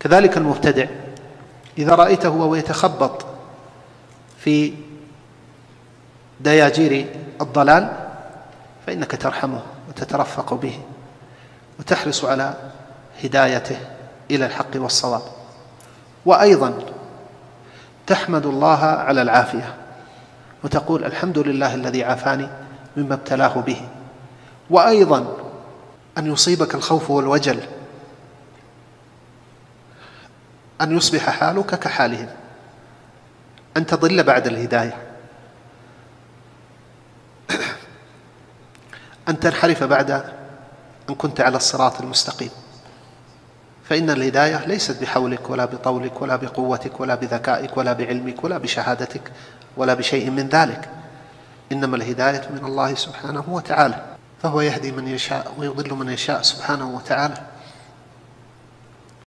كذلك المبتدع. إذا رأيته وهو يتخبط في دياجير الضلال فإنك ترحمه وتترفق به وتحرص على هدايته إلى الحق والصواب. وأيضا تحمد الله على العافية وتقول الحمد لله الذي عافاني مما ابتلاه به. وأيضا أن يصيبك الخوف والوجل أن يصبح حالك كحالهم. أن تضل بعد الهداية. أن تنحرف بعد أن كنت على الصراط المستقيم. فإن الهداية ليست بحولك ولا بطولك ولا بقوتك ولا بذكائك ولا بعلمك ولا بشهادتك ولا بشيء من ذلك. إنما الهداية من الله سبحانه وتعالى. فهو يهدي من يشاء ويضل من يشاء سبحانه وتعالى.